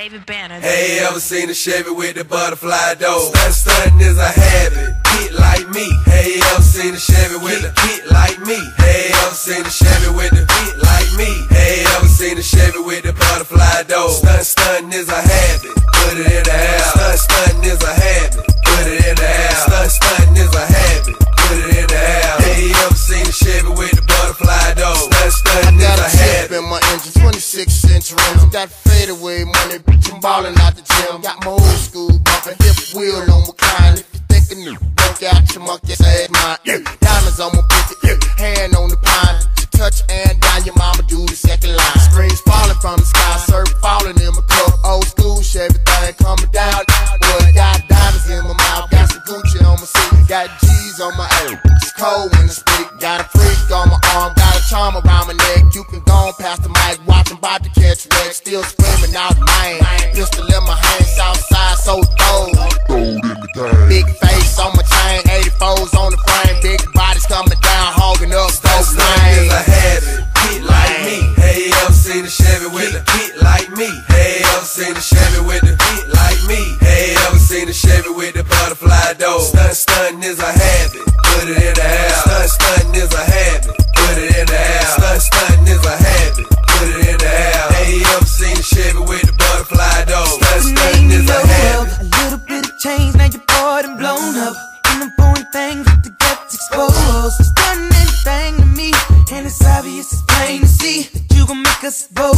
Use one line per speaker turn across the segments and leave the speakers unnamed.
David Banner. Hey,
ever seen a Chevy with the butterfly door? Stunt, stunting is a habit. Hit like me. Hey, ever seen a Chevy with a hit like me? Hey, ever seen a Chevy with the hit like me? Hey, ever seen a Chevy with the butterfly door? Stunt, stunting is a habit. Put it in the
26 inch rims. Got fadeaway money, bitch, I'm ballin' out the gym. Got my old school bumpin', hip wheel on recline. If you think new, work out your monkey ass mine. Yeah. Diamonds on my pinky, yeah. hand on the pine. You touch and down, your mama do the second line. Strings falling from the sky, surf falling in my cup. Old school, Chevy thing coming down. Boy, got diamonds in my mouth, got some Gucci on my seat, got G's on my ass. It's cold when I speak, got a freak on my arm, got a charm around my neck. You can go on past the mic, about to catch wreck. Still screaming out mine. Pistol in my hand, south side, so cold.
Big
face on my chain, 84s on the frame. Big bodies coming down, hogging up those stunting is lanes. a
habit. Hit like me. Hey, ever seen a Chevy with a hit like me? Hey, ever seen a Chevy with a hit like me? Hey, ever seen a Chevy with the butterfly door? Stunt, stunting
and it's obvious, it's plain to see that you gon' make us both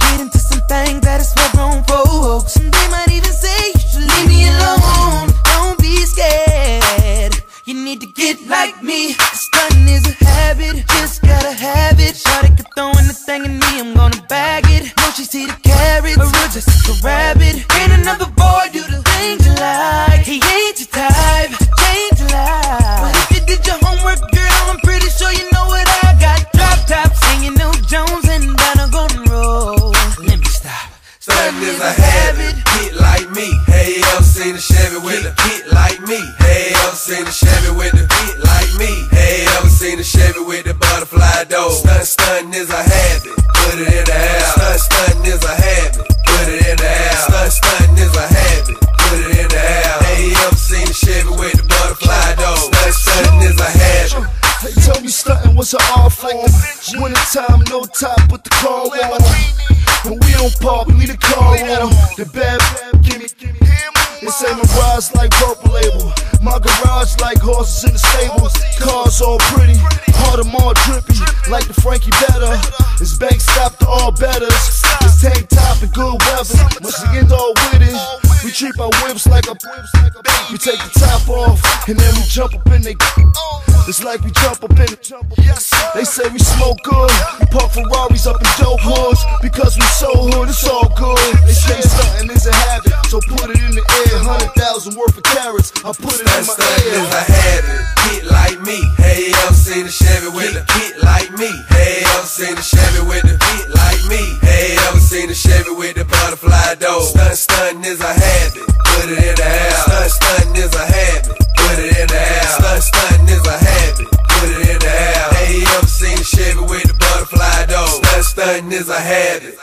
get into some things that is for grown folks. And they might even say you should leave me alone. Don't be scared. You need to get like me. Stunning is a habit, just gotta have it. Shawty can throw anything at me, I'm gonna bag it. No, she see the carrots, but real just like a rabbit. Ain't another boy do the things you like. He ain't is a habit.
Hit like me. Hey, ever seen a Chevy with a hit like me? Hey, ever seen a Chevy with a hit like me? Hey, ever seen a Chevy with the butterfly door? Stunt, stunting is a habit. Put it in the air. Stunt, stunting is a habit. Put it in the air. Stunt, stunting is a habit. Put it in the air. Hey, ever seen a Chevy with the butterfly door? Stunt, stunting is a habit.
They told me stunting was an art form. Winter time, no top, but the car on. Don't park, we leave the car on. The bad, gimme, gimme.
They say my
ride's like purple label. My garage like horses in the stable. Cars all pretty, heart them all drippy. Like the Frankie Better. It's bank stop to all betters. It's tank top and good weather. Once we end all with it, we treat our whips like a.
We take the
top off and then we jump up in they. It's like we jump up in it. They say we smoke good. We park Ferraris up in dope hoods. Because we so hood, it's all good. They say something is a habit. So put it in the air. 100,000 worth of carats. I put it in my air. is a
habit. Kid like me. Hey, I'm seen a Chevy with a kid like me. Hey, I'm seen a Chevy with a kid like me. Hey, I'm seen a Chevy with the butterfly door. Stunt, stunt is a habit. Put it in the air. Stunt, stunt is a habit. Such thing is a habit.